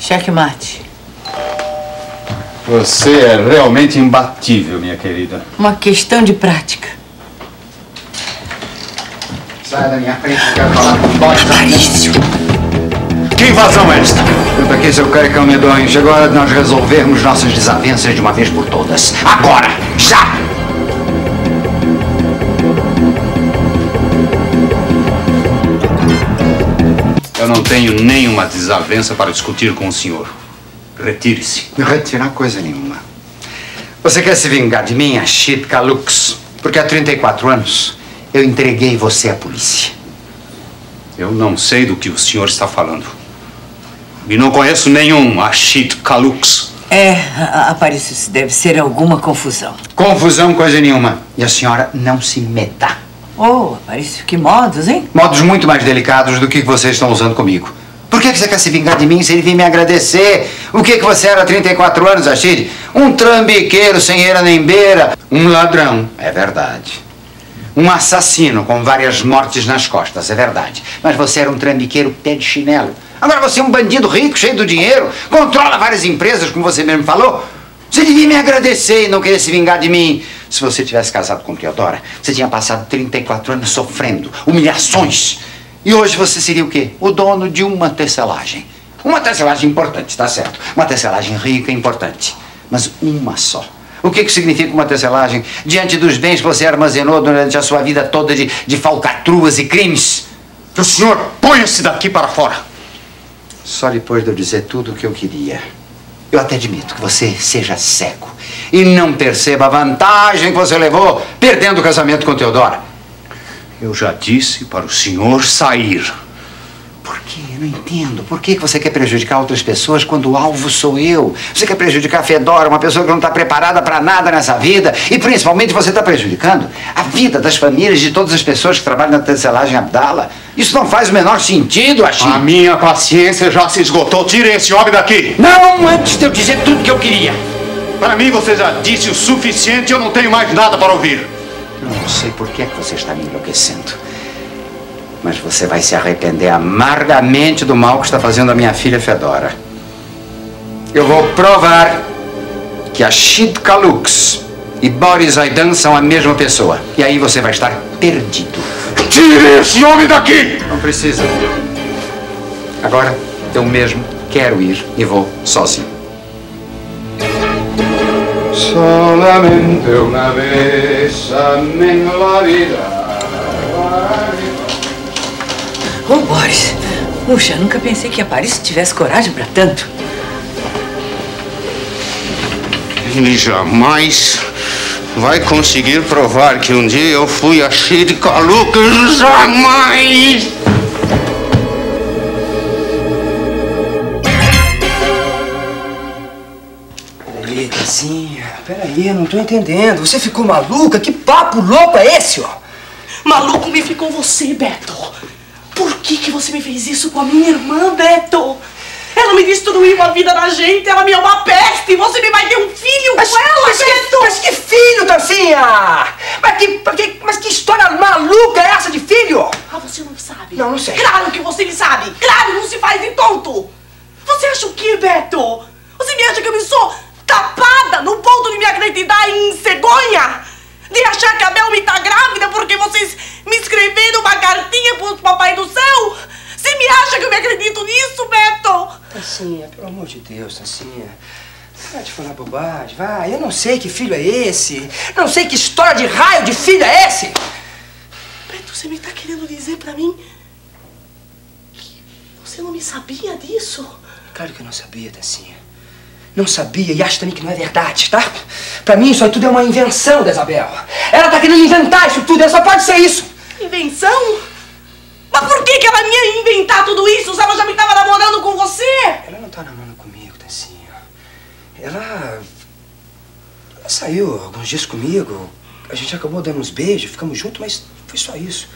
Checkmate. Você é realmente imbatível, minha querida. Uma questão de prática. Sai da minha frente, quero falar com o bote. Parício! Que invasão é esta? Senta aqui, seu caricão medonho. Chegou a hora de nós resolvermos nossas desavenças de uma vez por todas. Agora! Já! Eu não tenho nenhuma desavença para discutir com o senhor. Retire-se. Não retirar coisa nenhuma. Você quer se vingar de mim, Ashit Kalux? Porque há 34 anos eu entreguei você à polícia. Eu não sei do que o senhor está falando. E não conheço nenhum Ashit Kalux. É, a- Aparício, deve ser alguma confusão. Confusão, coisa nenhuma. E a senhora não se meta. Oh, Aparício, que modos, hein? Modos muito mais delicados do que vocês estão usando comigo. Por que você quer se vingar de mim se ele vir me agradecer? O que que você era há 34 anos, Ashid? Um trambiqueiro sem eira nem beira. Um ladrão, é verdade. Um assassino com várias mortes nas costas, é verdade. Mas você era um trambiqueiro pé de chinelo. Agora você é um bandido rico, cheio do dinheiro, controla várias empresas, como você mesmo falou. Você devia me agradecer e não querer se vingar de mim. Se você tivesse casado com Teodora, você tinha passado 34 anos sofrendo humilhações. E hoje você seria o quê? O dono de uma tecelagem. Uma tecelagem importante, tá certo? Uma tecelagem rica e importante. Mas uma só. O que, que significa uma tecelagem diante dos bens que você armazenou durante a sua vida toda de, de falcatruas e crimes? Que o senhor ponha-se daqui para fora. Só depois de eu dizer tudo o que eu queria. Eu até admito que você seja cego e não perceba a vantagem que você levou perdendo o casamento com Teodora. Eu já disse para o senhor sair. Por quê? Eu não entendo. Por que você quer prejudicar outras pessoas quando o alvo sou eu? Você quer prejudicar a Fedora, uma pessoa que não está preparada para nada nessa vida. E principalmente você está prejudicando a vida das famílias de todas as pessoas que trabalham na tecelagem Abdala. Isso não faz o menor sentido, Achim. A minha paciência já se esgotou. Tire esse homem daqui. Não antes de eu dizer tudo que eu queria. Para mim você já disse o suficiente. Eu não tenho mais nada para ouvir. Eu não sei por que é que você está me enlouquecendo. Mas você vai se arrepender amargamente do mal que está fazendo a minha filha Fedora. Eu vou provar que a Shid Kalux e Boris Aidan são a mesma pessoa. E aí você vai estar perdido. Tire esse homem daqui! Não precisa. Agora eu mesmo quero ir e vou sozinho. Solamente uma vez amém la vida. Ô, Boris, puxa, nunca pensei que Aparício tivesse coragem pra tanto. Ele jamais vai conseguir provar que um dia eu fui a Shid Lucas. Jamais! Peraí, eu não tô entendendo. Você ficou maluca? Que papo louco é esse, ó? Maluco me ficou você, Beto. Por que, que você me fez isso com a minha irmã, Beto? Ela me destruiu a vida da gente, ela me é uma peste. Você me vai ter um filho Mas, com ela, mas, que, Beto. mas que filho, Tassinha? Mas que, que- mas que história maluca é essa de filho? Ah, você não sabe? Não, não sei. Claro que você sabe. Claro, não se faz de tonto. Você acha o quê, Beto? Você me acha que eu me sou tapada no ponto de me acreditar em cegonha? De achar que a Bel me tá grávida porque vocês me escreveram uma cartinha pro papai do céu? Você me acha que eu me acredito nisso, Beto? Tassinha, pelo amor de Deus, Tassinha. Vai de falar bobagem, vai. Eu não sei que filho é esse. Não sei que história de raio de filho é esse. Beto, você me tá querendo dizer pra mim que você não me sabia disso? Claro que eu não sabia, Tassinha. Não sabia e acho também que não é verdade, tá? Pra mim isso aí tudo é uma invenção da Isabel. Ela tá querendo inventar isso tudo, ela só pode ser isso. Invenção? Mas por que, que ela ia inventar tudo isso se ela já me tava namorando com você? Ela não tá namorando comigo, Tassinha. Ela. Ela saiu alguns dias comigo. A gente acabou dando uns beijos, ficamos juntos, mas foi só isso.